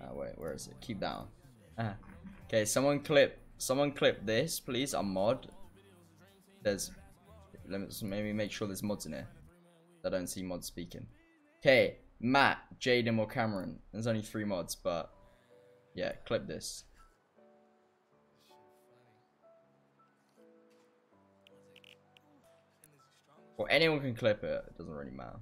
Uh, wait, where is it? Keep down. Okay, someone clip, someone clip this, please. A mod. There's, let me maybe make sure there's mods in here. I don't see mods speaking. Okay, Matt, Jaden, or Cameron. There's only three mods, but yeah, clip this. Or anyone can clip it. It doesn't really matter.